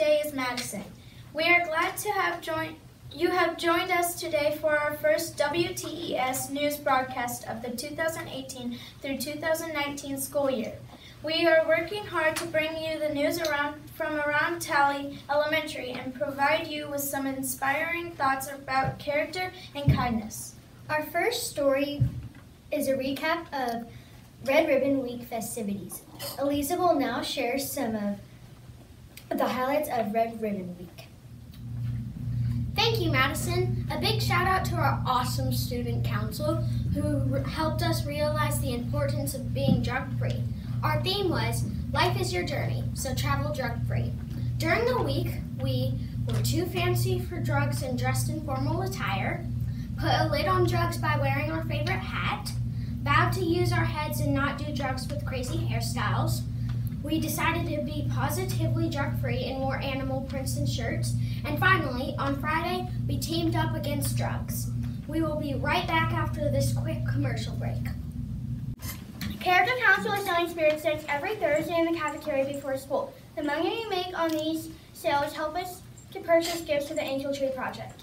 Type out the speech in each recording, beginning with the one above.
today is Madison. We are glad to have joined you have joined us today for our first WTES news broadcast of the 2018 through 2019 school year. We are working hard to bring you the news around from around Tally Elementary and provide you with some inspiring thoughts about character and kindness. Our first story is a recap of Red Ribbon Week festivities. Elisa will now share some of the highlights of Red Ribbon Week. Thank you, Madison. A big shout out to our awesome student council who helped us realize the importance of being drug free. Our theme was Life is Your Journey, so travel drug free. During the week, we were too fancy for drugs and dressed in formal attire, put a lid on drugs by wearing our favorite hat, vowed to use our heads and not do drugs with crazy hairstyles, we decided to be positively drug free and wore animal prints and shirts. And finally, on Friday, we teamed up against drugs. We will be right back after this quick commercial break. Character Council is selling spirit sticks every Thursday in the cafeteria before school. The money you make on these sales help us to purchase gifts for the Angel Tree Project.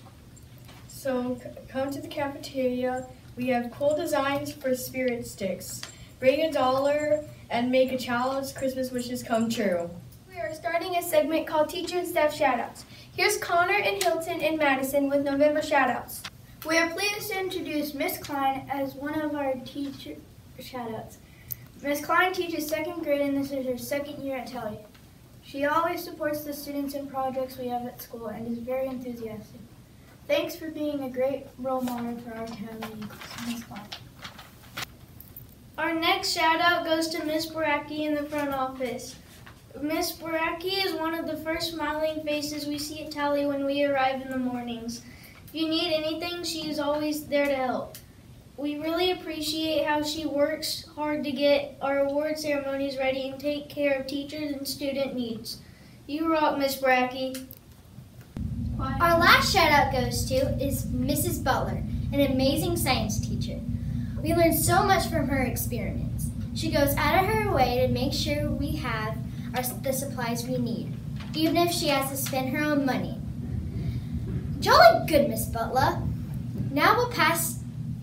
So come to the cafeteria. We have cool designs for spirit sticks. Bring a dollar and make a child's Christmas wishes come true. We are starting a segment called Teacher and Staff Shoutouts. Here's Connor and Hilton and Madison with November shoutouts. We are pleased to introduce Miss Klein as one of our teacher shoutouts. Miss Klein teaches second grade and this is her second year at Tally. She always supports the students and projects we have at school and is very enthusiastic. Thanks for being a great role model for our Tally, Miss Klein. Our next shout out goes to Miss Baraki in the front office. Miss Baraki is one of the first smiling faces we see at Tally when we arrive in the mornings. If you need anything, she is always there to help. We really appreciate how she works hard to get our award ceremonies ready and take care of teachers and student needs. You rock, Miss Brackey. Our last shout out goes to is Mrs. Butler, an amazing science teacher. We learn so much from her experience. She goes out of her way to make sure we have our, the supplies we need, even if she has to spend her own money. Jolly good, Miss Butler. Now we'll pass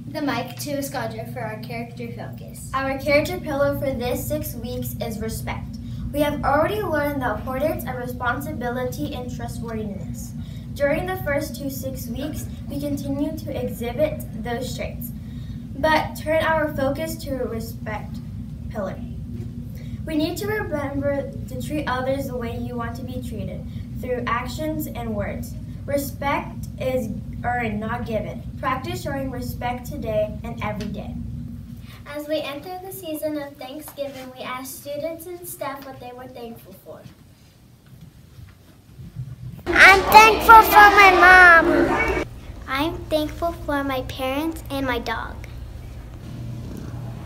the mic to Escadra for our character focus. Our character pillar for this six weeks is respect. We have already learned the importance of responsibility and trustworthiness. During the first two six weeks, we continue to exhibit those traits but turn our focus to respect pillar. We need to remember to treat others the way you want to be treated, through actions and words. Respect is earned, not given. Practice showing respect today and every day. As we enter the season of Thanksgiving, we ask students and staff what they were thankful for. I'm thankful for my mom. I'm thankful for my parents and my dog.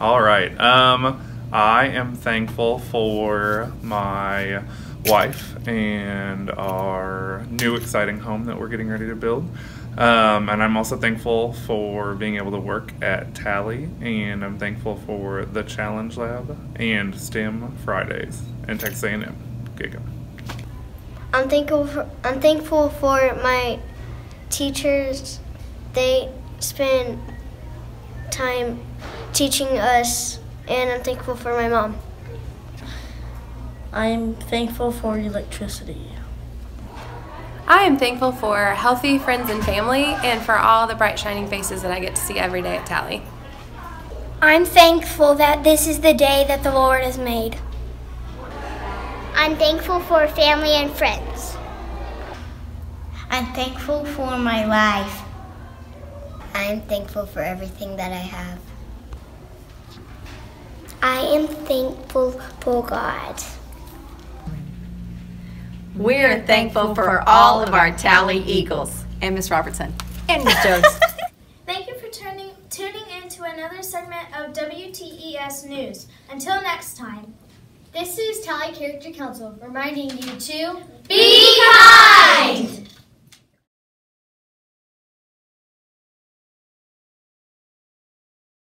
All right. Um, I am thankful for my wife and our new exciting home that we're getting ready to build. Um, and I'm also thankful for being able to work at Tally, and I'm thankful for the Challenge Lab and STEM Fridays and Texas A&M. Gig 'em. I'm thankful for I'm thankful for my teachers. They spend time teaching us, and I'm thankful for my mom. I'm thankful for electricity. I am thankful for healthy friends and family and for all the bright shining faces that I get to see every day at Tally. I'm thankful that this is the day that the Lord has made. I'm thankful for family and friends. I'm thankful for my life. I'm thankful for everything that I have. I am thankful for God. We're thankful for all of our Tally Eagles. And Miss Robertson. And Miss Jones. Thank you for turning, tuning in to another segment of WTES News. Until next time. This is Tally Character Council reminding you to be kind!